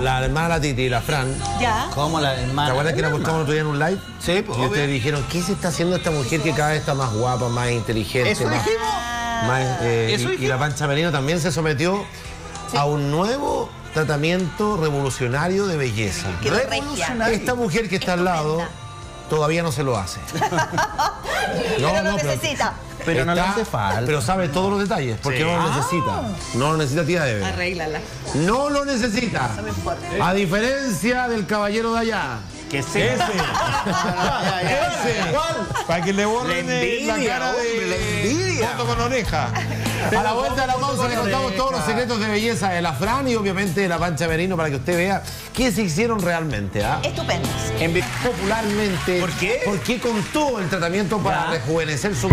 La, la hermana la Titi y la Fran. Ya. ¿Cómo la hermana? ¿Te acuerdas que nos mostramos el otro día en un live? Sí, pues, Y ustedes obvio. dijeron, ¿qué se está haciendo esta mujer que cada vez está más guapa, más inteligente? Eso más, dijimos. más, eh, Eso y- la Pancha Merino también se sometió a un nuevo tratamiento revolucionario de belleza. Regia. Revolucionario. Esta mujer que está al lado todavía no se lo hace. Pero lo necesita. Pero no le hace falta. Pero sabe todos los detalles, porque Sí. no lo necesita. No lo necesita tía Eve. Arréglala. No lo necesita. No me importa. A diferencia del caballero de allá. Que sí. Ese. Ese. Para que le borren La eh, cara de envidia. foto con oreja. A la vuelta de la pausa le contamos todos los secretos de belleza de la Fran y obviamente de la Pancha Merino para que usted vea qué se hicieron realmente. ¿ah? Estupendos. En Popularmente. ¿Por qué? Porque contó el tratamiento para Ya. rejuvenecer su.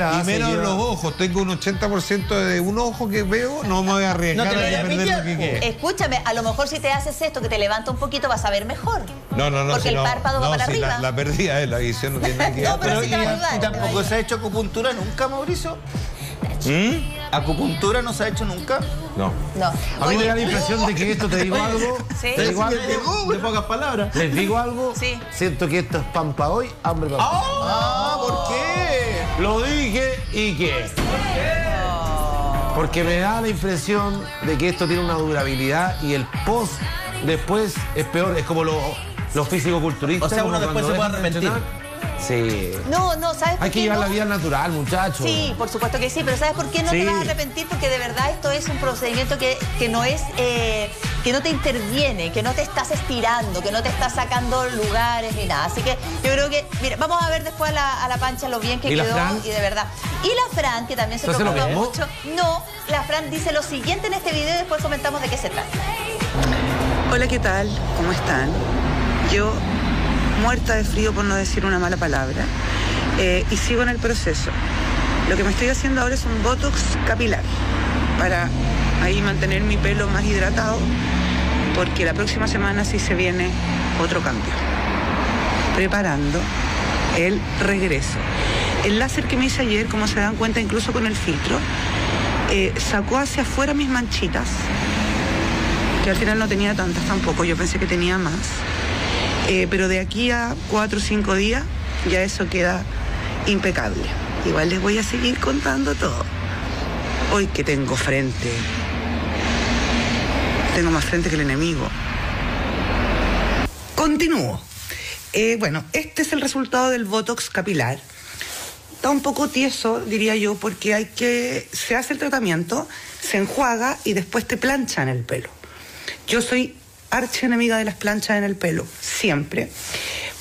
Y menos lleva- los ojos. Tengo un 80% de un ojo que veo, no me voy a arriesgar No te a vayas a perder pillar, lo que po. quede. Escúchame, a lo mejor si te haces esto que te levanta un poquito vas a ver mejor. No, no, no. Porque si el no- párpado va para si arriba. La, la perdí a él, la visión no tiene nada que ver. No, pero Pero sí te va a ayudar, y tampoco se ha hecho acupuntura nunca, Mauricio. ¿Mm? ¿Acupuntura no se ha hecho nunca? No. No. A mí me da la impresión de que esto, te digo algo, Sí. te digo algo, De pocas palabras. les digo algo, Sí. siento que esto es pan para hoy, hambre para Ah, ¿por qué? Lo dije y qué. Porque me da la impresión de que esto tiene una durabilidad y el post después es peor, es como los los físico-culturistas. O sea, uno después se puede arrepentir. Sí. No, no, ¿sabes por Hay que llevar no? la vida natural, muchachos. Sí, por supuesto que sí, pero ¿sabes por qué no Sí. te vas a arrepentir? Porque de verdad esto es un procedimiento que, que no es, eh, que no te interviene, que no te estás estirando, que no te estás sacando lugares ni nada. Así que yo creo que, mira, vamos a ver después a la, a la pancha lo bien que ¿Y la quedó Fran? y de verdad. Y la Fran, que también se ¿Se hace lo preocupa mucho. No, la Fran dice lo siguiente en este video y después comentamos de qué se trata. Hola, ¿qué tal? ¿Cómo están? Yo muerta de frío por no decir una mala palabra, eh, y sigo en el proceso. Lo que me estoy haciendo ahora es un Botox capilar para ahí mantener mi pelo más hidratado, porque la próxima semana sí se viene otro cambio. Preparando el regreso. El láser que me hice ayer, como se dan cuenta incluso con el filtro, eh, sacó hacia afuera mis manchitas, que al final no tenía tantas tampoco, yo pensé que tenía más. Eh, pero de aquí a cuatro o cinco días ya eso queda impecable. Igual les voy a seguir contando todo. Hoy que tengo frente, tengo más frente que el enemigo. Continúo. Eh, bueno, este es el resultado del Botox capilar. Está un poco tieso, diría yo, porque hay que. Se hace el tratamiento, se enjuaga y después te planchan el pelo. Yo soy archi enemiga de las planchas en el pelo, siempre.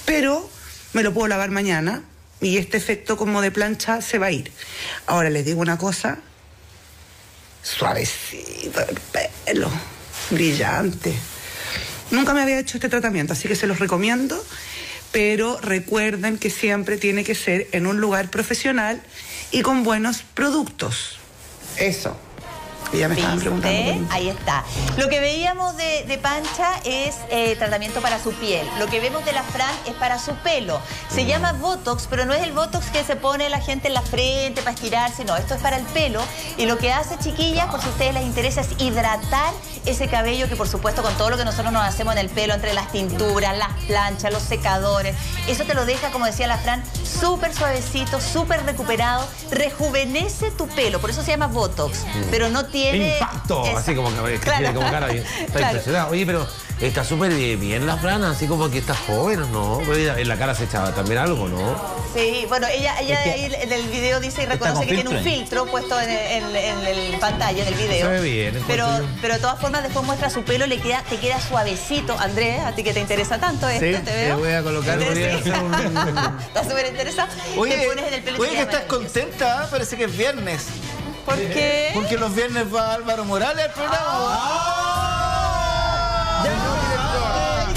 Pero me lo puedo lavar mañana y este efecto como de plancha se va a ir. Ahora les digo una cosa, suavecito el pelo, brillante. Nunca me había hecho este tratamiento, así que se los recomiendo, pero recuerden que siempre tiene que ser en un lugar profesional y con buenos productos. Eso. Me preguntando. Ahí está. Lo que veíamos de, de Pancha es eh, tratamiento para su piel. Lo que vemos de la Fran es para su pelo. Se llama Botox, pero no es el Botox que se pone la gente en la frente para estirarse, no. Esto es para el pelo. Y lo que hace, chiquillas, por si a ustedes les interesa, es hidratar ese cabello que, por supuesto, con todo lo que nosotros nos hacemos en el pelo, entre las tinturas, las planchas, los secadores, eso te lo deja, como decía la Fran, súper suavecito, súper recuperado, rejuvenece tu pelo. Por eso se llama Botox, pero no tiene... Impacto, Esa- así como que, que Claro. tiene como cara bien. Está Claro. impresionado. Oye, pero está súper bien la Frana, así como que está joven, ¿no? Ella en la cara se echaba también algo, ¿no? Sí, bueno, ella, ella Es que- en el video dice y reconoce con que tiene un filtro puesto en, en- en el pantalla, en el video. Se ve bien, Pero, pero de todas formas después muestra su pelo, le queda, te queda suavecito. Andrés, a ti que te interesa tanto esto, Sí, te veo. te voy a colocar, Está súper interesado. Oye, te pones en el pelo oye que estás contenta, ¿eh? parece que es viernes. ¿Por qué? Porque los viernes va Álvaro Morales al programa.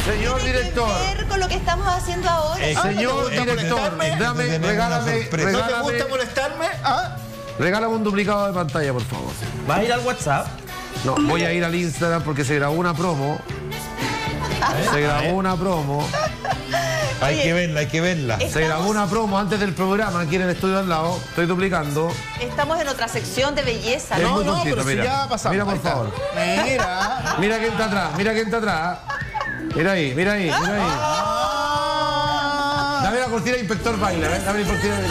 Señor ¿Qué tiene director. que ver con lo que estamos haciendo ahora? Ah, ¿no te Señor director, dame, regálame, sorpresa. ¿No te regálame, gusta molestarme? ¿Ah? regálame un duplicado de pantalla, por favor. ¿Vas a ir al WhatsApp? No, voy a ir al Instagram porque se grabó una promo. Se grabó una promo. Hay Oye, que verla, hay que verla. Se grabó una promo antes del programa aquí en el estudio al lado. Estoy duplicando. Estamos en otra sección de belleza, ¿no? No, no, pero si mira. ya pasamos. Mira, por favor. Mira. Mira quién está atrás, mira quién está atrás. Mira ahí, mira ahí, mira ahí. Ah. Dame la cortina inspector baila, ¿eh? Dame la cortina de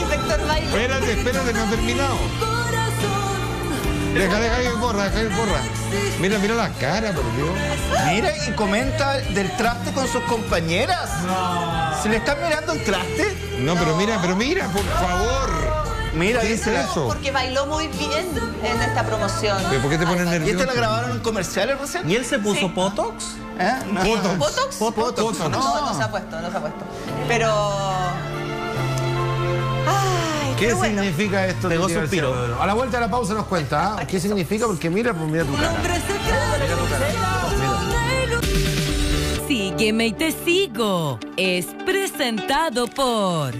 Inspector Baile. Espérate, espérate, no ha terminado. Deja, deja que corra, deja que corra. Mira, mira la cara, por Dios. Mira y comenta del traste con sus compañeras. ¿Se le están mirando el traste? No, pero mira, pero mira, por favor. Mira, ¿Qué es dice. eso? Porque bailó muy bien en esta promoción. ¿Pero por qué te pones ¿Y esta nervioso? la grabaron en comerciales recién? ¿Y él se puso Sí. Botox? ¿Eh? No. Botox. ¿Botox? Botox, No, no. no se ha puesto, no se ha puesto. Pero. ¿Qué bueno. significa esto? Pegó de suspiro. A la vuelta de la pausa nos cuenta. ¿ah? ¿Qué significa? Porque mira, pues mira tu cara. Mira tu cara. Mira. Sígueme y te sigo. Es presentado por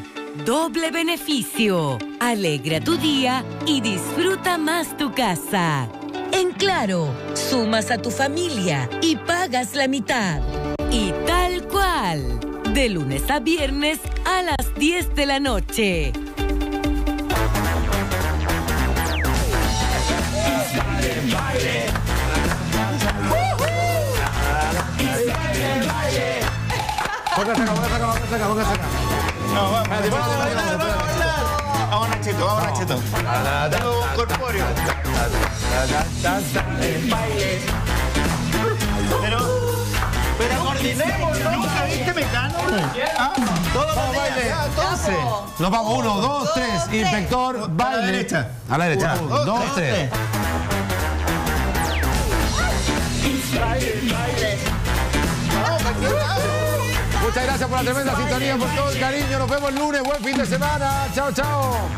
Doble Beneficio. Alegra tu día y disfruta más tu casa. En Claro, sumas a tu familia y pagas la mitad. Y tal cual. De lunes a viernes a las 10 de la noche. Vamos, vamos, vamos, vamos, vamos. Nachito, vamos, Nachito. Corpóreo. Pero, coordinemos. ¿Ah? Ya, entonces. Nos vamos, uno, dos, tres. Inspector, A la baile. derecha. A la derecha. Dos, tres. Muchas gracias por la tremenda sintonía, por todo el cariño. Nos vemos el lunes. Buen fin de semana. Chao, chao.